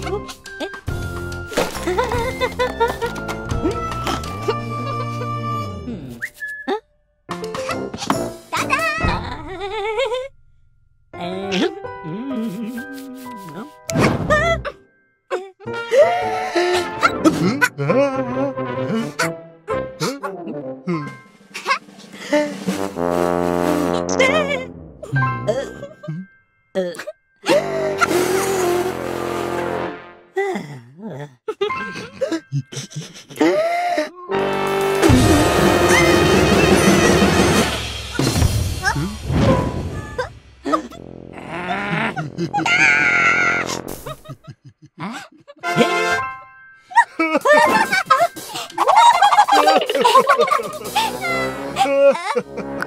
Huh? Ha ha ha!